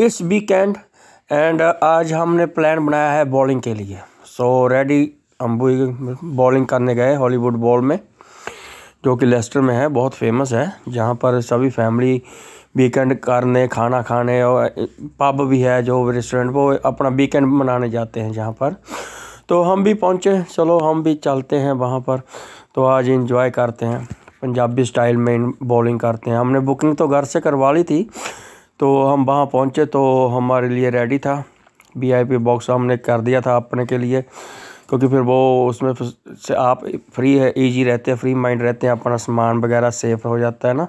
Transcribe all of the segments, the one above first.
इस weekend and आज हमने प्लान बनाया है बॉलिंग के लिए। सो so, रेडी हम बॉलिंग करने गए हॉलीवुड बॉल में जो कि लेस्टर में है बहुत फ़ेमस है जहाँ पर सभी फैमिली वीकेंड करने खाना खाने और पब भी है जो रेस्टोरेंट वो अपना वीकेंड मनाने जाते हैं जहाँ पर। तो हम भी पहुँचे चलो हम भी चलते हैं वहाँ पर तो आज इन्जॉय करते हैं पंजाबी स्टाइल में बॉलिंग करते हैं। हमने बुकिंग तो घर से करवा ली थी तो हम वहाँ पहुँचे तो हमारे लिए रेडी था। वीआईपी बॉक्स हमने कर दिया था अपने के लिए, क्योंकि फिर वो उसमें से आप फ्री है ईजी रहते हैं फ्री माइंड रहते हैं, अपना सामान वगैरह सेफ़ हो जाता है ना।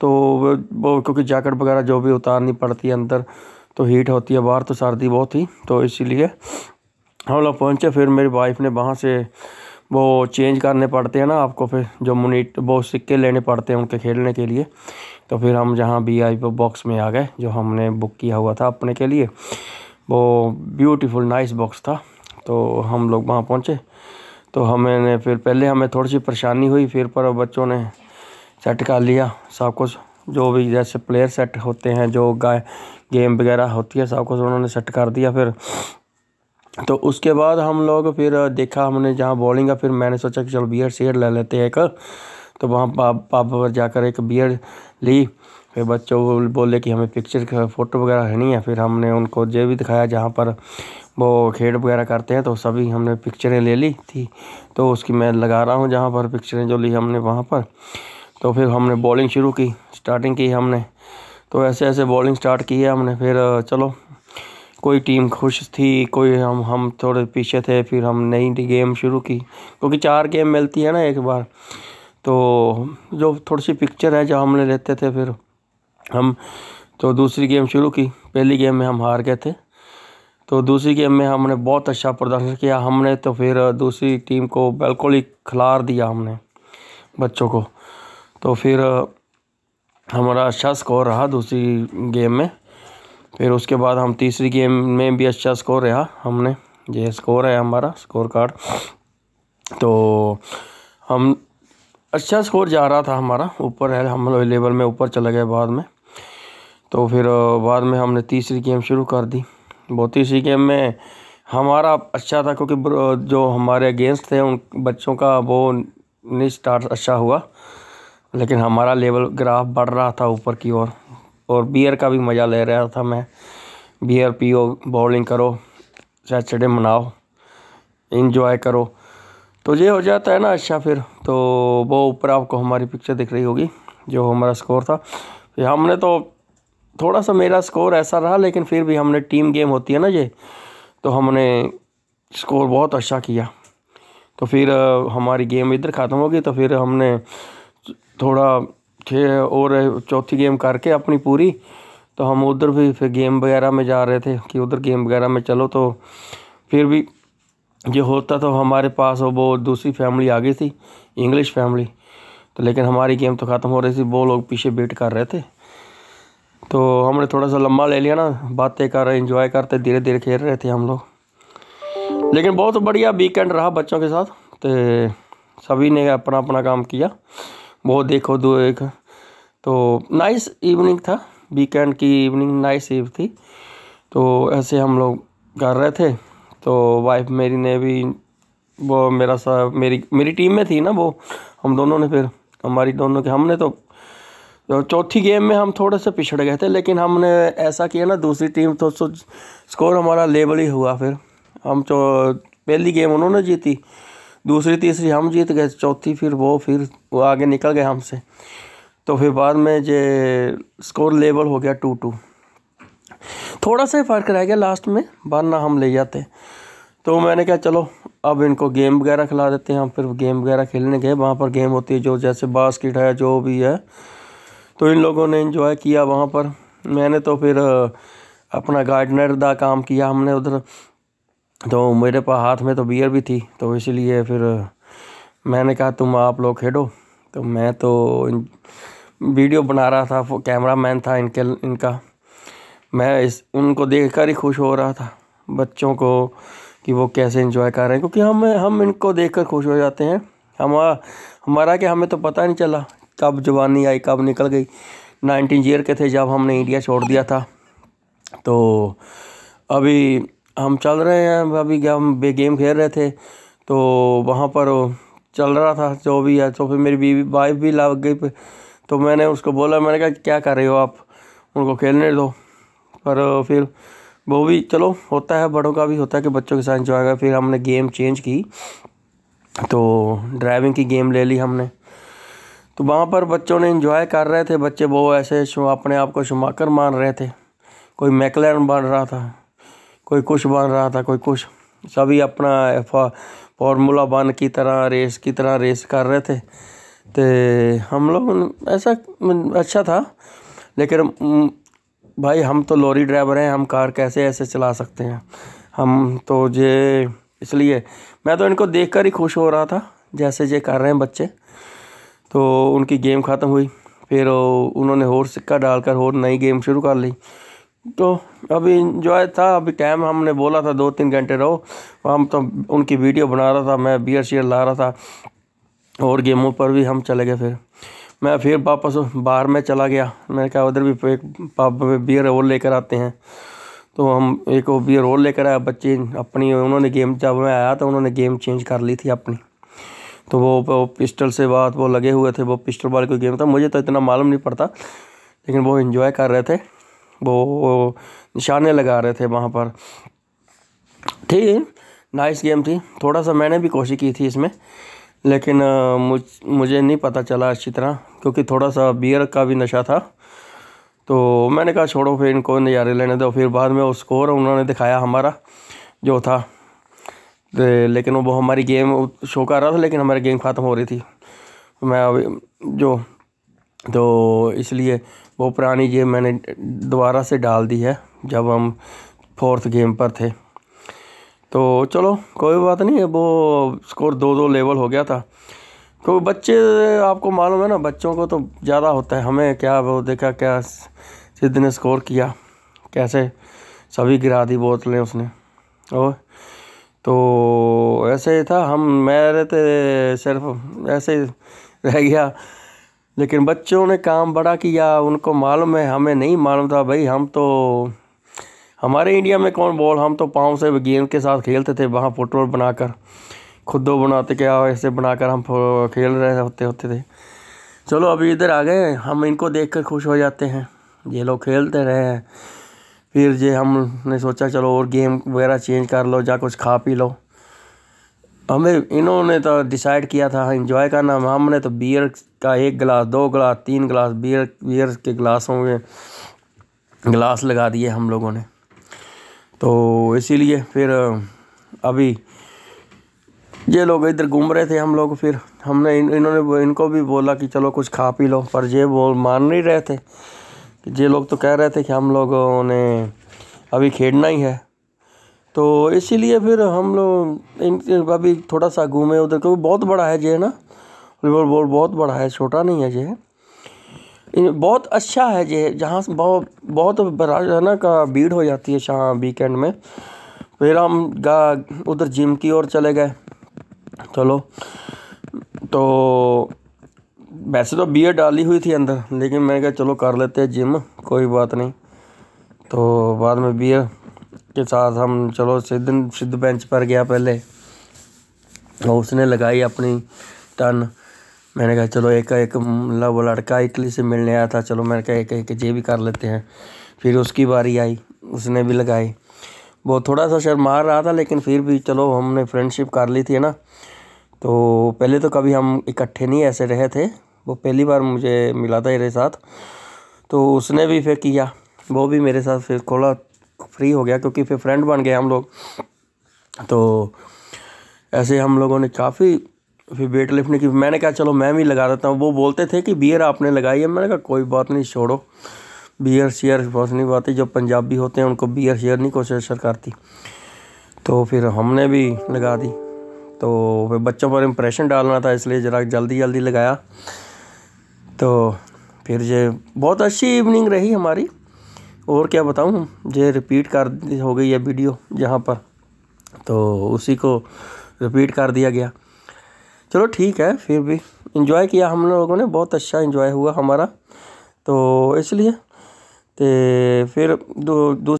तो वो क्योंकि जैकेट वगैरह जो भी उतारनी पड़ती है अंदर तो हीट होती है, बाहर तो सर्दी बहुत थी तो इसीलिए हम लोग पहुँचे, फिर मेरी वाइफ ने वहाँ से वो चेंज करने पड़ते हैं ना आपको फिर, जो मुनीट, वो सिक्के लेने पड़ते हैं उनके खेलने के लिए। तो फिर हम जहाँ बी आई बॉक्स में आ गए, जो हमने बुक किया हुआ था अपने के लिए, वो ब्यूटीफुल नाइस बॉक्स था। तो हम लोग वहाँ पहुँचे। तो हमें फिर, पहले हमें थोड़ी सी परेशानी हुई, फिर पर बच्चों ने सेट कर लिया सब कुछ। जो भी जैसे प्लेयर सेट होते हैं, जो गाय गेम वगैरह होती है, सब कुछ उन्होंने सेट कर दिया। फिर तो उसके बाद हम लोग फिर देखा हमने जहाँ बॉलिंग का, फिर मैंने सोचा कि चलो बियर शेयर ले लेते हैं एक। तो वहाँ पब पर जाकर एक बियर ली। फिर बच्चों बोले कि हमें पिक्चर फ़ोटो वगैरह लेनी है। फिर हमने उनको जो भी दिखाया जहाँ पर वो खेल वगैरह करते हैं तो सभी हमने पिक्चरें ले ली थी। तो उसकी मैं लगा रहा हूँ जहाँ पर पिक्चरें जो ली हमने वहाँ पर। तो फिर हमने बॉलिंग शुरू की स्टार्टिंग की हमने। तो ऐसे ऐसे बॉलिंग स्टार्ट की है हमने। फिर चलो कोई टीम खुश थी, कोई हम हम थोड़े पीछे थे, फिर हम नई गेम शुरू की। क्योंकि चार गेम मिलती है ना एक बार। तो जो थोड़ी सी पिक्चर है, जो हमने लेते थे, फिर हम तो दूसरी गेम शुरू की। पहली गेम में हम हार गए थे। तो दूसरी गेम में हमने बहुत अच्छा प्रदर्शन किया। हमने तो फिर दूसरी टीम को बिल्कुल ही खिलार दिया हमने बच्चों को। तो फिर हमारा अच्छा स्कोर रहा दूसरी गेम में। फिर उसके बाद हम तीसरी गेम में भी अच्छा स्कोर रहा हमने, ये स्कोर है हमारा स्कोर कार्ड तो हम अच्छा स्कोर जा रहा था हमारा, ऊपर है, हम लोग लेवल में ऊपर चले गए बाद में। तो फिर बाद में हमने तीसरी गेम शुरू कर दी। वो तीसरी गेम में हमारा अच्छा था क्योंकि जो हमारे अगेंस्ट थे, उन बच्चों का वो नहीं स्टार्ट अच्छा हुआ। लेकिन हमारा लेवल ग्राफ बढ़ रहा था ऊपर की ओर। और बियर का भी मज़ा ले रहा था मैं। बियर पियो बॉलिंग करो सैटरडे मनाओ इन्जॉय करो। तो ये हो जाता है ना अच्छा फिर। तो वो ऊपर आपको हमारी पिक्चर दिख रही होगी, जो हमारा स्कोर था। फिर हमने तो थोड़ा सा मेरा स्कोर ऐसा रहा, लेकिन फिर भी हमने टीम गेम होती है ना ये तो हमने स्कोर बहुत अच्छा किया। तो फिर हमारी गेम इधर ख़त्म होगी तो फिर हमने थोड़ा छः और चौथी गेम करके अपनी पूरी तो हम उधर भी फिर गेम वगैरह में जा रहे थे कि उधर गेम वगैरह में चलो तो फिर भी जो होता तो हमारे पास वो दूसरी फैमिली आ गई थी, इंग्लिश फैमिली। तो लेकिन हमारी गेम तो ख़त्म हो रही थी, वो लोग पीछे वेट कर रहे थे। तो हमने थोड़ा सा लंबा ले लिया ना, बातें कर इंजॉय करते धीरे धीरे खेल रहे थे हम लोग। लेकिन बहुत बढ़िया वीकेंड रहा बच्चों के साथ तो सभी ने अपना अपना काम किया। वो देखो दो एक। तो नाइस इवनिंग था। वीकेंड की इवनिंग नाइस ईव थी। तो ऐसे हम लोग कर रहे थे। तो वाइफ मेरी ने भी, वो मेरा सा, मेरी मेरी टीम में थी ना वो। हम दोनों ने फिर, हमारी दोनों के, हमने तो चौथी गेम में हम थोड़े से पिछड़ गए थे, लेकिन हमने ऐसा किया ना, दूसरी टीम तो स्कोर हमारा लेवल ही हुआ फिर। हम तो पहली गेम उन्होंने जीती। दूसरी, तीसरी हम जीत गए, चौथी फिर वो फिर वो आगे निकल गए हमसे। तो फिर बाद में जे स्कोर लेवल हो गया टू टू थोड़ा सा फ़र्क रह गया लास्ट में, वरना हम ले जाते। तो मैंने कहा, चलो, अब इनको गेम वगैरह खिला देते हैं हम। फिर गेम वगैरह खेलने गए। वहाँ पर गेम होती है जो, जैसे बास्केट है, जो भी है। तो इन लोगों ने इन्जॉय किया वहाँ पर। मैंने तो फिर, अपना गार्डनर का काम किया हमने उधर। तो मेरे पास हाथ में तो बियर भी थी तो इसलिए फिर मैंने कहा, तुम आप लोग खेलो तो मैं तो वीडियो बना रहा था कैमरा मैन था इनके, इनका। मैं इस, उनको देख कर ही खुश हो रहा था, बच्चों को, कि वो कैसे इंजॉय कर रहे हैं। क्योंकि हम हम इनको देख कर खुश हो जाते हैं। हम, हमारा कि हमें तो पता नहीं चला, कब जवानी आई, कब निकल गई। नाइनटीन ईयर के थे जब हमने इंडिया छोड़ दिया था। तो अभी हम चल रहे हैं अभी हम बे गेम खेल रहे थे तो वहाँ पर चल रहा था, जो भी है तो फिर मेरी बीवी वाइफ भी लग गई तो मैंने उसको बोला, मैंने कहा, क्या कर रहे हो आप? उनको खेलने दो। पर फिर वो भी, चलो, होता है, बड़ों का भी होता है कि बच्चों के साथ इंजॉय कर, फिर हमने गेम चेंज की तो ड्राइविंग की गेम ले ली हमने। तो वहाँ पर बच्चों ने इंजॉय कर रहे थे, बच्चे वो ऐसे अपने आप को शुमाकर मान रहे थे। कोई मैकलैन बन रहा था। कोई कुछ बन रहा था, कोई कुछ। सभी अपना फॉर्मूला वन की तरह रेस, की तरह रेस कर रहे थे। तो हम लोग ऐसा अच्छा था। लेकिन भाई हम तो लॉरी ड्राइवर हैं, हम कार कैसे ऐसे चला सकते हैं? हम तो ये इसलिए, मैं तो इनको देखकर ही खुश हो रहा था, जैसे ये कर रहे हैं बच्चे। तो उनकी गेम ख़त्म हुई, फिर उन्होंने और सिक्का डालकर और नई गेम शुरू कर ली। तो अभी इंजॉय था अभी टाइम हमने बोला था दो तीन घंटे रहो। हम तो उनकी वीडियो बना रहा था मैं बियर शेयर ला रहा था। और गेमों पर भी हम चले गए फिर। मैं फिर वापस बाहर में चला गया। मैंने कहा उधर भी एक बियर और लेकर आते हैं। तो हम एक बियर और लेकर आया बच्चे अपनी उन्होंने गेम जब मैं आया तो उन्होंने गेम चेंज कर ली थी अपनी। तो वो, वो पिस्टल से बात वो लगे हुए थे वो पिस्टल वाले कोई गेम था। मुझे तो इतना मालूम नहीं पड़ता लेकिन वो इन्जॉय कर रहे थे। वो निशाने लगा रहे थे वहाँ पर। ठीक नाइस गेम थी। थोड़ा सा मैंने भी कोशिश की थी इसमें, लेकिन मुझ, मुझे नहीं पता चला अच्छी तरह, क्योंकि थोड़ा सा बियर का भी नशा था। तो मैंने कहा, छोड़ो फिर इनको नज़ारे लेने दो। फिर बाद में वो स्कोर उन्होंने दिखाया हमारा, जो था। लेकिन वो हमारी गेम शो कर रहा था, लेकिन हमारी गेम ख़त्म हो रही थी। मैं अभी, जो तो इसलिए वो पुरानी गेम मैंने दोबारा से डाल दी है, जब हम फोर्थ गेम पर थे। तो चलो, कोई बात नहीं है वो स्कोर दो दो लेवल हो गया था। तो बच्चे, आपको मालूम है ना, बच्चों को तो ज़्यादा होता है। हमें क्या वो देखा, क्या सिद्ध ने स्कोर किया, कैसे सभी गिरा दी बोतलें उसने। और तो ऐसे ही था, हम, मेरे तो सिर्फ़ ऐसे ही रह गया। लेकिन बच्चों ने काम बड़ा किया, उनको मालूम है, हमें नहीं मालूम था, भाई, हम तो हमारे इंडिया में कौन बॉल, हम तो पाँव से गेंद के साथ खेलते थे, वहाँ फुटबॉल बनाकर खुद दो बनाते क्या, ऐसे बनाकर हम खेल रहे होते होते थे। चलो अभी इधर आ गए, हम इनको देख कर खुश हो जाते हैं। ये लोग खेलते रहे हैं। फिर जे हमने सोचा, चलो, और गेम वगैरह चेंज कर लो, जा कुछ खा पी लो। हमें इन्होंने तो डिसाइड किया था इंजॉय करना। हमने तो बियर का एक गिलास दो गिलास तीन गिलास बियर बियर के गिलासों में गिलास लगा दिए हम लोगों ने। तो इसीलिए फिर अभी ये लोग इधर घूम रहे थे हम लोग फिर। हमने इन, इन्होंने इनको भी बोला कि चलो कुछ खा पी लो पर ये बोल मान नहीं रहे थे। ये लोग तो कह रहे थे कि हम लोगों ने अभी खेलना ही है। तो इसीलिए फिर हम लोग इन अभी थोड़ा सा घूमे उधर, क्योंकि बहुत बड़ा है जे ना वॉलीबॉल बहुत बड़ा है, छोटा नहीं है जे बहुत अच्छा है जे जहाँ से बहुत बहुत बड़ा है ना का भीड़ हो जाती है शाम, वीकेंड में। फिर हम गा, उधर जिम की ओर चले गए। चलो तो वैसे तो बियर डाली हुई थी अंदर, लेकिन मैं कहा चलो कर लेते हैं जिम, कोई बात नहीं। तो बाद में बियर के साथ हम, चलो, सिद्ध सिद्ध बेंच पर गया पहले। और उसने लगाई अपनी टन। मैंने कहा, चलो, एक एक मतलब वो लड़का इटली से मिलने आया था। चलो, मैंने कहा, एक एक जे भी कर लेते हैं। फिर उसकी बारी आई, उसने भी लगाई। वो थोड़ा सा शर्म मार रहा था, लेकिन फिर भी, चलो, हमने फ्रेंडशिप कर ली थी ना? तो पहले तो कभी हम इकट्ठे नहीं ऐसे रहे थे। वो पहली बार मुझे मिला था मेरे साथ। तो उसने भी फिर किया। वो भी मेरे साथ फिर थोड़ा फ्री हो गया क्योंकि फिर फ्रेंड बन गए हम लोग। तो ऐसे हम लोगों ने काफ़ी फिर वेट लिफ्ट की, मैंने कहा, चलो मैं भी लगा देता हूँ। वो बोलते थे कि बियर आपने लगाई है? मैंने कहा, कोई बात नहीं, छोड़ो। बियर शेयर बहुत नहीं बात जो पंजाबी होते हैं, उनको बियर शेयर नहीं कोशिश करती तो फिर हमने भी लगा दी। तो फिर बच्चों पर इम्प्रेशन डालना था, इसलिए ज़रा जल्दी जल्दी लगाया। तो फिर ये बहुत अच्छी इवनिंग रही हमारी। और क्या बताऊँ, ये रिपीट कर हो गई है वीडियो यहाँ पर। तो उसी को रिपीट कर दिया गया। चलो ठीक है, फिर भी इन्जॉय किया हम लोगों ने, बहुत अच्छा इन्जॉय हुआ हमारा। तो इसलिए तो फिर दो